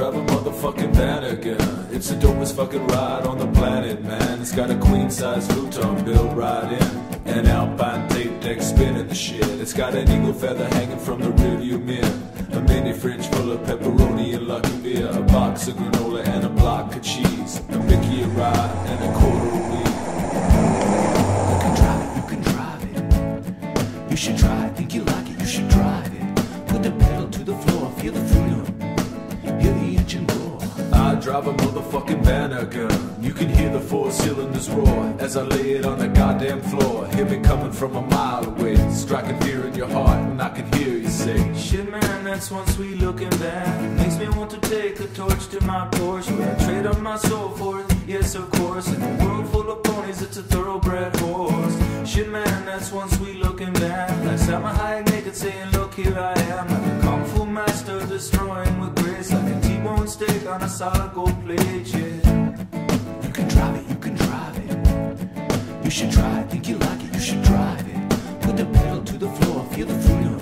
drive a motherfucking Vanagon. It's the dopest fucking ride on the planet, man. It's got a queen size futon built right in. An alpine tape deck spinning the shit. It's got an eagle feather hanging from the rearview mirror. A mini fridge full of pepperoni and lucky beer. A box of granola and a block of cheese. A Mickey a ride and a quarter weed. You can drive it, you can drive it. You should try it, think you like it, you should drive it. Drive a motherfucking van gun. You can hear the four cylinders roar as I lay it on the goddamn floor. Hear me coming from a mile away, striking fear in your heart, and I can hear you say, Shit, man, that's one sweet looking van. Makes me want to take a torch to my Porsche. Would I trade on my soul for it? Yes, of course. In a world full of ponies, it's a thoroughbred horse. Shit, man, that's one sweet looking. Last time I high naked saying, Look, here I am. Like a kung fu master, destroying with steak on a solid gold plate, yeah. You can drive it, you can drive it. You should try it, think you like it, you should drive it. Put the pedal to the floor, feel the freedom.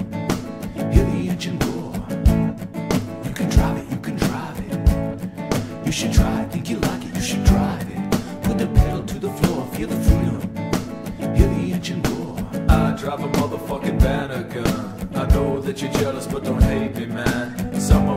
Hear the engine roar. You can drive it, you can drive it. You should try it, think you like it, you should drive it. Put the pedal to the floor, feel the freedom. Hear the engine roar. I drive a motherfucking Vanagon. I know that you're jealous, but don't hate me, man. Some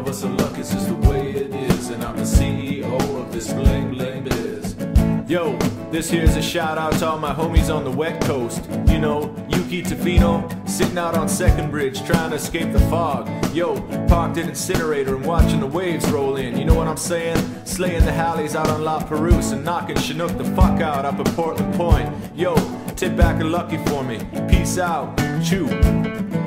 Yo, this here's a shout out to all my homies on the wet coast. You know, Ukee Tofino, sitting out on Second Bridge trying to escape the fog. Yo, parked in incinerator and watching the waves roll in. You know what I'm saying? Slaying the Hallies out on La Perouse and knocking Chinook the fuck out up at Portland Point. Yo, tip back a lucky for me. Peace out. Chew.